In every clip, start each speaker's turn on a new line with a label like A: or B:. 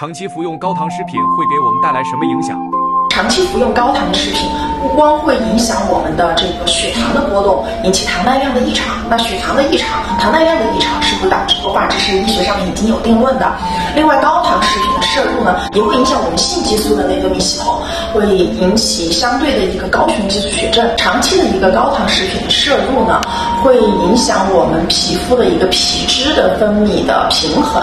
A: 长期服用高糖食品会给我们带来什么影响？
B: 长期服用高糖的食品，不光会影响我们的这个血糖的波动，引起糖耐量的异常。那血糖的异常、糖耐量的异常是会导致脱发，这是医学上面已经有定论的。另外，高糖食品的摄入呢，也会影响我们性激素的内分泌系统，会引起相对的一个高雄激素血症。长期的一个高糖食品的摄入呢，会影响我们皮肤的一个皮脂的分泌的平衡，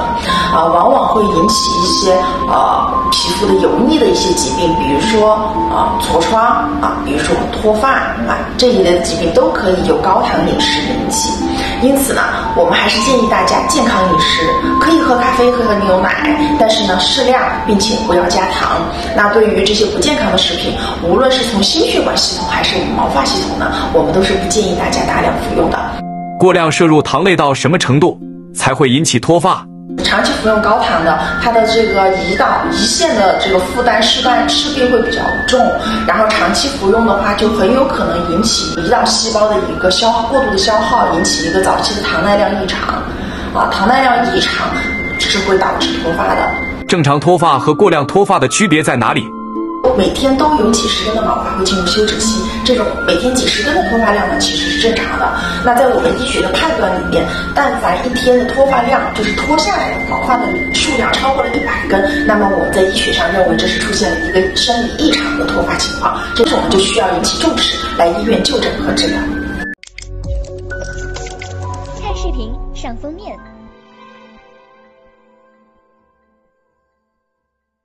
B: 啊，往往会引起一些啊皮肤的油腻的一些疾病，比如说啊痤疮啊，比如说脱发啊这一类的疾病都可以由高糖饮食引起。因此呢，我们还是建议大家健康饮食，可以喝咖啡，喝喝牛奶，但是呢适量，并且不要加糖。那对于这些不健康的食品，无论是从心血管系统还是毛发系统呢，我们都是不建议大家大量服用的。
A: 过量摄入糖类到什么程度才会引起脱发？
B: 长期服用高糖的，它的这个胰岛胰腺的这个负担势担势必会比较重，然后长期服用的话，就很有可能引起胰岛细胞的一个消耗过度的消耗，引起一个早期的糖耐量异常，啊，糖耐量异常是会导致脱发的。
A: 正常脱发和过量脱发的区别在哪里？
B: 每天都有几十根的毛发会进入休止期，这种每天几十根的脱发量呢，其实是正常的。那在我们医学的判断里面，但凡一天的脱发量，就是脱下来的毛发的数量超过了一百根，那么我们在医学上认为这是出现了一个生理异常的脱发情况，这时我们就需要引起重视，来医院就诊和治疗。
C: 看视频，上封面。